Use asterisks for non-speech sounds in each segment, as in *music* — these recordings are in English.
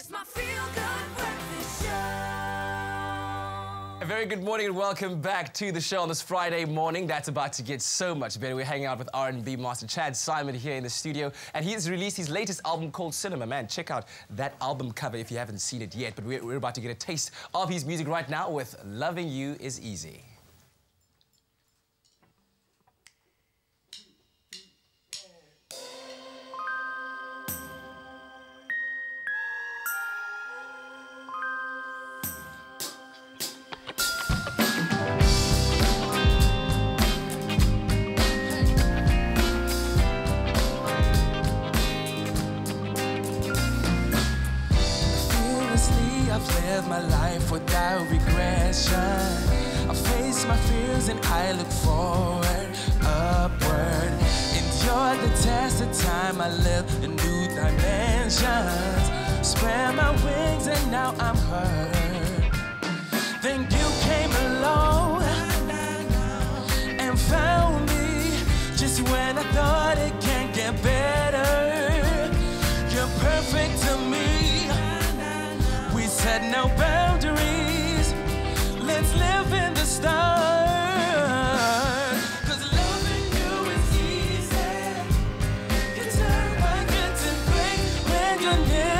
It's my feel good breakfast show. A very good morning and welcome back to the show on this Friday morning. That's about to get so much better. We're hanging out with R&B master Chad Saaiman here in the studio, and he has released his latest album called Cinema. Man, check out that album cover if you haven't seen it yet. But we're, we're about to get a taste of his music right now with "Loving You Is Easy." Without regression. I face my fears and I look forward, upward. Enjoy the test of time. I live in new dimensions. Spread my wings and now I'm heard. Then you came along and found me just when I thought it can't get better. You're perfect to me. We set no boundaries. When you're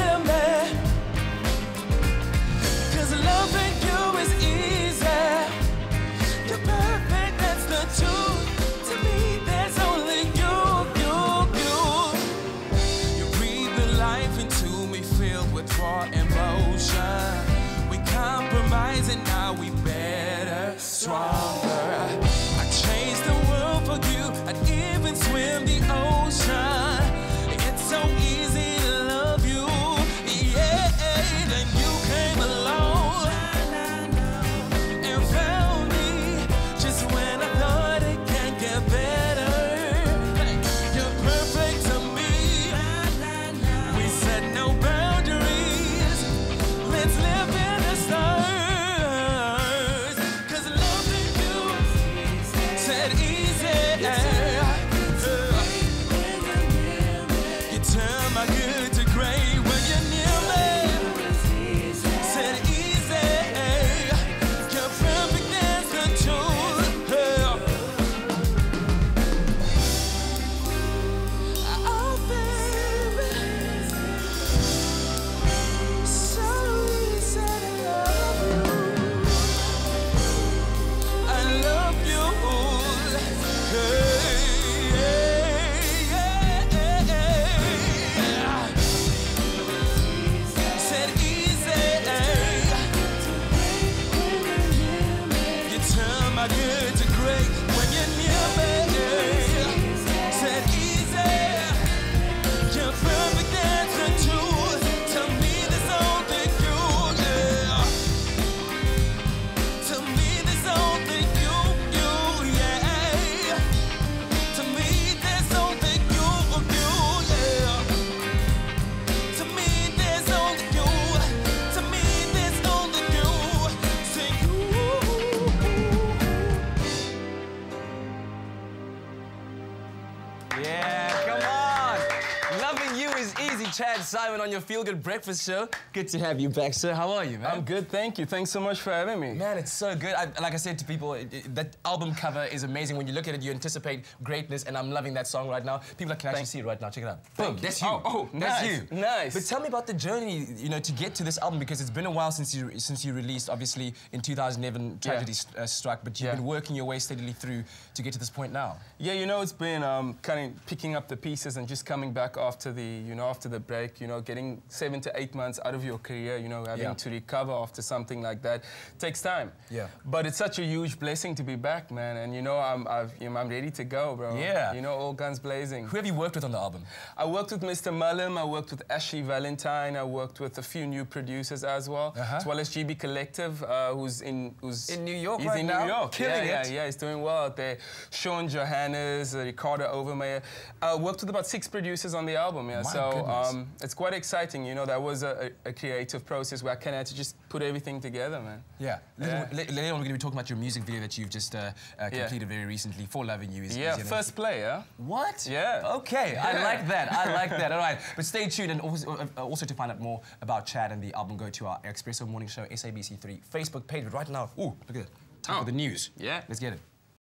Chad Saaiman on your Feel Good Breakfast Show. Good to have you back, sir. How are you, man? I'm good, thank you. Thanks so much for having me. Man, it's so good. I, like I said to people, it, it- that album cover is amazing. When you look at it, you anticipate greatness, and I'm loving that song right now. People can actually Thank- see it right now. Check it out. Boom, that's you. Oh, oh, that's nice, you. nice. But tell me about the journey, you know, to get to this album because it's been a while since you since you released. Obviously, in 2011, tragedy st- uh, struck, but you've Yeah. been working your way steadily through to get to this point now. Yeah, you know, it's been um, kind of picking up the pieces and just coming back after the, you know, after the break. You know, getting seven to eight months out of your career. You know, having Yeah. to recover after something like that takes time. Yeah. But it's such a huge blessing to be back, man. And you know, I'm, I've, you know, I'm ready to go, bro. Yeah. You know, all guns blazing. Who have you worked with on the album? I worked with Mr. Mullum, I worked with Ashley Valentine, I worked with a few new producers as well, Uh-huh. as well as GB Collective, uh, who's in who's In New York he's right in now, New York, killing yeah, it. Yeah, yeah, he's doing well out there. Sean Johannes, uh, Ricardo Overmeyer. I worked with about six producers on the album, yeah. My so goodness. Um, it's quite exciting. You know, that was a, a, creative process where I kind of had to just put everything together, man. Yeah. Yeah. Later, later on, we're going to be talking about your music video that you've just uh, uh, completed very recently for Loving You. Is, Yeah, name. first player. What? Yeah. Okay, I like that. I *laughs* like that. All right. But stay tuned and also, uh, also to find out more about Chad and the album, go to our Expresso Morning Show SABC3 Facebook page. But right now, ooh, look at that. Time Oh. for the news. Yeah. Let's get it.